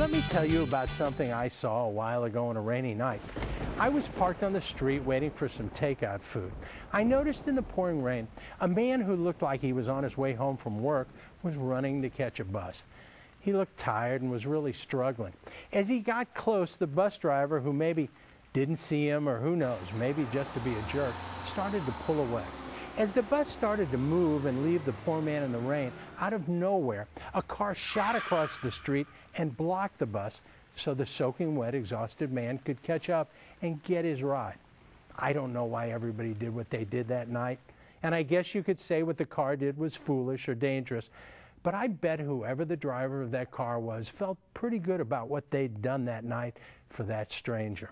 Let me tell you about something I saw a while ago on a rainy night. I was parked on the street waiting for some takeout food. I noticed in the pouring rain a man who looked like he was on his way home from work was running to catch a bus. He looked tired and was really struggling. As he got close, the bus driver, who maybe didn't see him or who knows, maybe just to be a jerk, started to pull away. As the bus started to move and leave the poor man in the rain, out of nowhere, a car shot across the street and blocked the bus so the soaking wet, exhausted man could catch up and get his ride. I don't know why everybody did what they did that night, and I guess you could say what the car did was foolish or dangerous, but I bet whoever the driver of that car was felt pretty good about what they'd done that night for that stranger.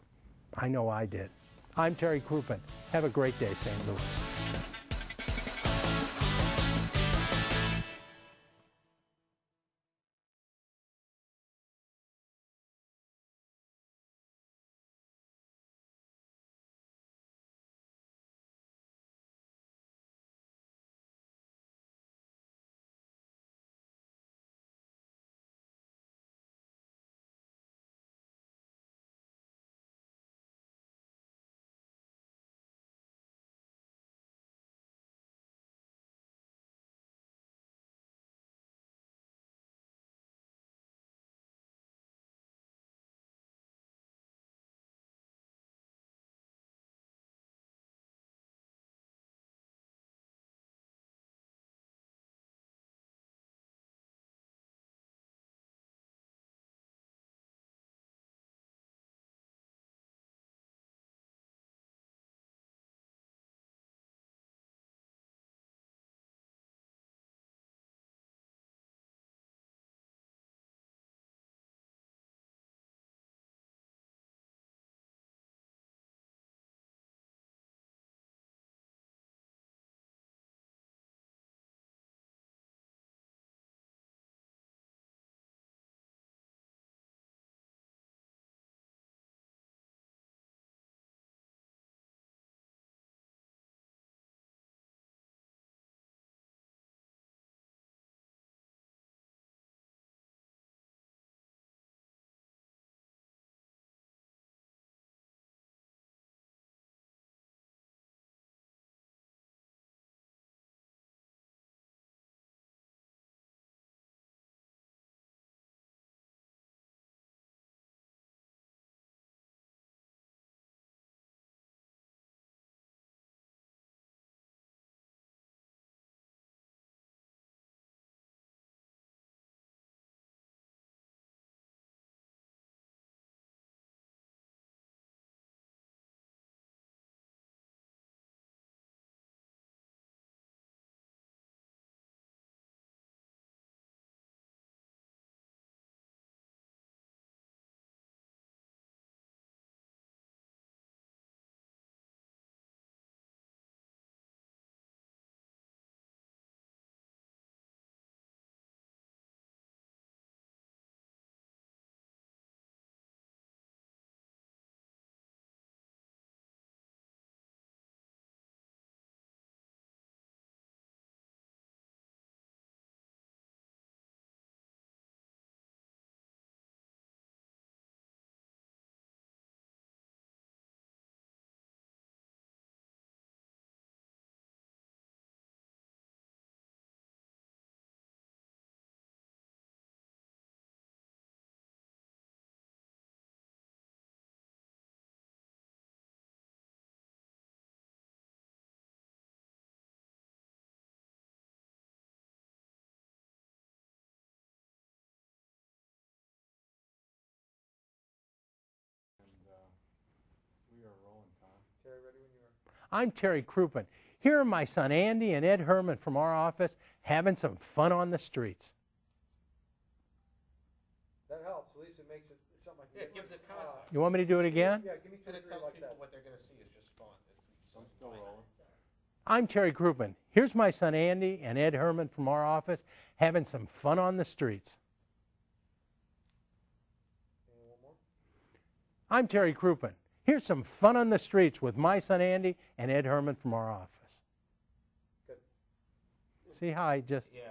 I know I did. I'm Terry Crouppen. Have a great day, St. Louis. I'm Terry Crouppen. Here are my son Andy and Ed Herman from our office having some fun on the streets. That helps. At least it makes it something like can Yeah, it gives it context. Ah. You want me to do it again? Yeah, give me two And or it three tells like people that. what they're gonna see is just fun. It's Still rolling. I'm Terry Crouppen. Here's my son Andy and Ed Herman from our office having some fun on the streets. And one more. I'm Terry Crouppen. Here's some fun on the streets with my son Andy and Ed Herman from our office. Good. See how I just Yeah,